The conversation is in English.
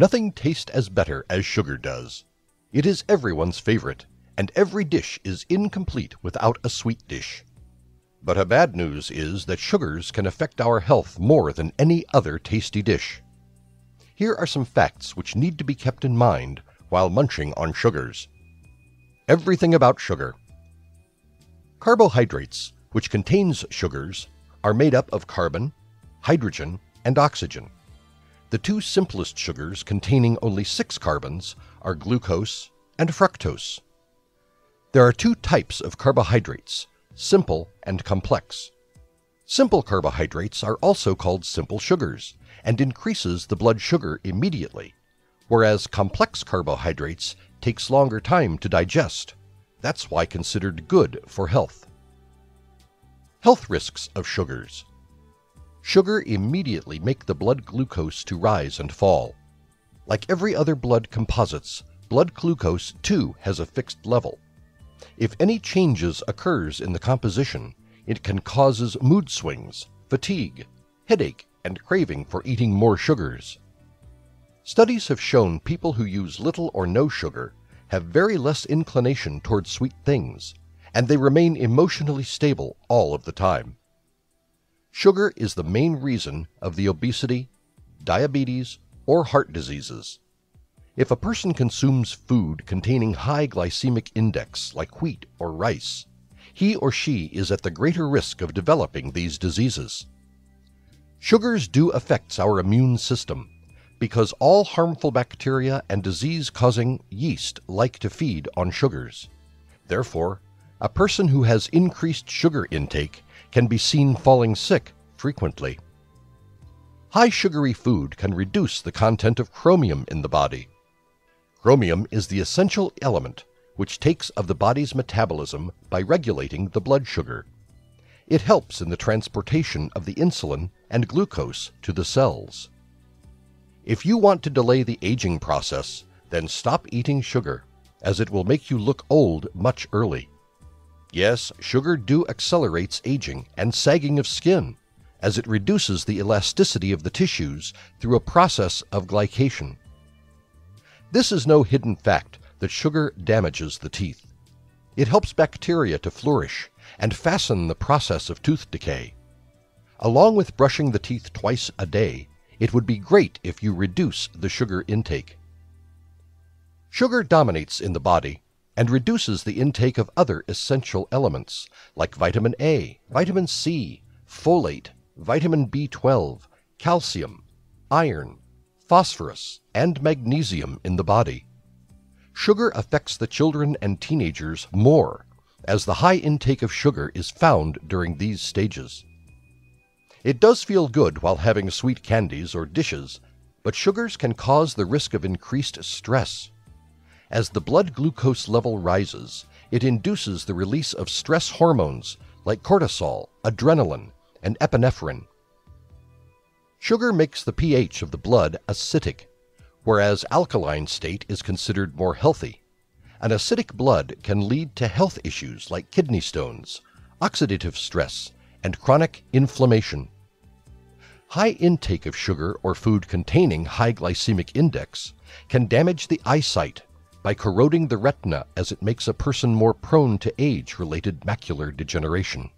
Nothing tastes as better as sugar does. It is everyone's favorite, and every dish is incomplete without a sweet dish. But a bad news is that sugars can affect our health more than any other tasty dish. Here are some facts which need to be kept in mind while munching on sugars. Everything about sugar. Carbohydrates, which contains sugars, are made up of carbon, hydrogen, and oxygen. The two simplest sugars containing only six carbons are glucose and fructose. There are two types of carbohydrates, simple and complex. Simple carbohydrates are also called simple sugars and increases the blood sugar immediately, whereas complex carbohydrates takes longer time to digest. That's why considered good for health. Health risks of sugars. Sugar immediately make the blood glucose to rise and fall. Like every other blood composites, blood glucose too has a fixed level. If any changes occurs in the composition, it can causes mood swings, fatigue, headache, and craving for eating more sugars. Studies have shown people who use little or no sugar have very less inclination toward sweet things, and they remain emotionally stable all of the time. Sugar is the main reason of the obesity, diabetes, or heart diseases. If a person consumes food containing high glycemic index like wheat or rice, he or she is at the greater risk of developing these diseases. Sugars do affect our immune system because all harmful bacteria and disease-causing yeast like to feed on sugars. Therefore, a person who has increased sugar intake can be seen falling sick frequently. High sugary food can reduce the content of chromium in the body. Chromium is the essential element which takes of the body's metabolism by regulating the blood sugar. It helps in the transportation of the insulin and glucose to the cells. If you want to delay the aging process, then stop eating sugar, as it will make you look old much early. Yes, sugar do accelerates aging and sagging of skin, as it reduces the elasticity of the tissues through a process of glycation. This is no hidden fact that sugar damages the teeth. It helps bacteria to flourish and fasten the process of tooth decay. Along with brushing the teeth twice a day, it would be great if you reduce the sugar intake. Sugar dominates in the body and reduces the intake of other essential elements like vitamin A, vitamin C, folate, vitamin B12, calcium, iron, phosphorus, and magnesium in the body. Sugar affects the children and teenagers more, as the high intake of sugar is found during these stages. It does feel good while having sweet candies or dishes, but sugars can cause the risk of increased stress. As the blood glucose level rises, it induces the release of stress hormones like cortisol, adrenaline, and epinephrine. Sugar makes the pH of the blood acidic, whereas alkaline state is considered more healthy. An acidic blood can lead to health issues like kidney stones, oxidative stress, and chronic inflammation. High intake of sugar or food containing high glycemic index can damage the eyesight by corroding the retina as it makes a person more prone to age-related macular degeneration.